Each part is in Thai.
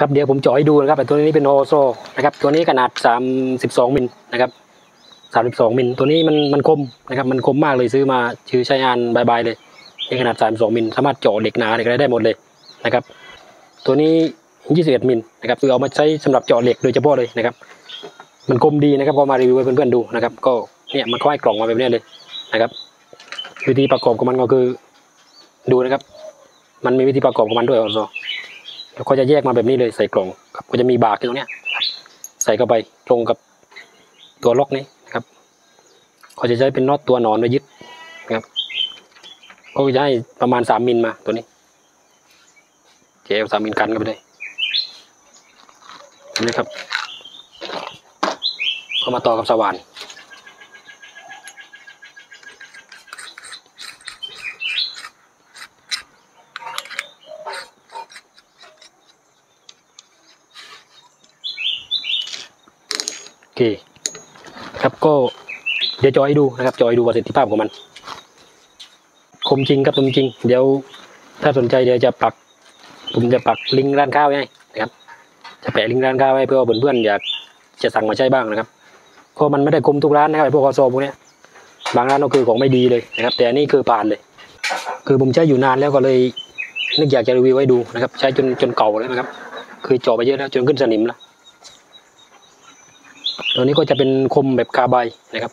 ครับเดี๋ยวผมเจาะให้ดูนะครับแต่ตัวนี้เป็น hole saw นะครับ ตัวนี้ขนาด 32มิลนะครับ32มิลตัวนี้มันมันคมนะครับ มันคมมากเลยซื้อมาชื่อใช้งานบายบายเลยนี่ขนาด 32มิลสามารถเจาะเหล็กหนาเหล็กอะไรได้หมดเลยนะครับ ตัวนี้ 21มิลนะครับคือเอามาใช้สำหรับเจาะเหล็กโดยเฉพาะเลยนะครับ มันคมดีนะครับพอมารีวิวให้เพื่อนๆดูนะครับ ก็เนี่ยมันก็ให้กล่องมาแบบนี้เลยนะครับวิธีประกอบของมันก็คือ ดูนะครับ มันมีวิธีประกอบของมันด้วยออโซ แล้วก็จะแยกมาแบบนี้เลยใส่กล่องครับก็จะมีบากอยู่ตรงเนี้ยใส่เข้าไปตรงกับตัวล็อกนี้นะครับเขาจะใช้เป็นน็อตตัวหนอนไว้ยึดนะครับ ก็จะให้ประมาณสามมิลมาตัวนี้เจลสามมิลกันกันไปเลยเห็นไหมครับก็มาต่อกับสว่าน เคครับก็เดี๋ยวจอยดูนะครับ จอยดูประสิทธิภาพของมัน คมจริงครับคมจริง เดี๋ยว ถ้าสนใจเดี๋ยวจะปัก ผมจะปักลิงก์ร้านข้าวให้นะครับจะแปะลิงก์ร้านข้าวให้เพื่อเพื่อนๆอยากจะสั่งมาใช้บ้างนะครับเพราะมันไม่ได้คมทุกร้านนะครับพวกคอโซพวกเนี้ยบางร้านก็คือของไม่ดีเลยนะครับ แต่อันนี้คือผ่านเลย คือผมใช้อยู่นานแล้วก็เลยนึกอยากจะรีวิวให้ดูนะครับ ใช้จนจนเก่าแล้วนะครับ คือจาะไปเยอะแล้วจนขึ้นสนิมแล้ว ตัวนี้ก็จะเป็นคมแบบคาร์ไบด์นะครับ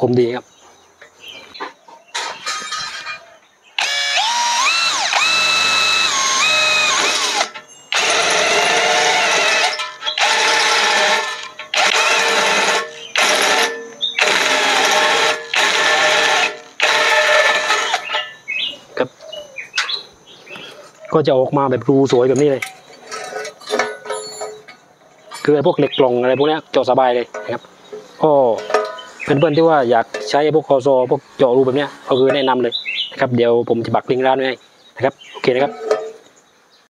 คมดีครับครับก็จะออกมาแบบรูสวยแบบนี้เลย คือไอ้พวกเหล็กกล่องอะไรพวกนี้เจาะสบายเลยนะครับก็เพื่อนๆที่ว่าอยากใช้พวกคอโซพวกเจาะรูแบบนี้ก็คือแนะนำเลยนะครับเดี๋ยวผมจะบักลิงก์ร้านไว้ให้นะครับโอเคนะครับ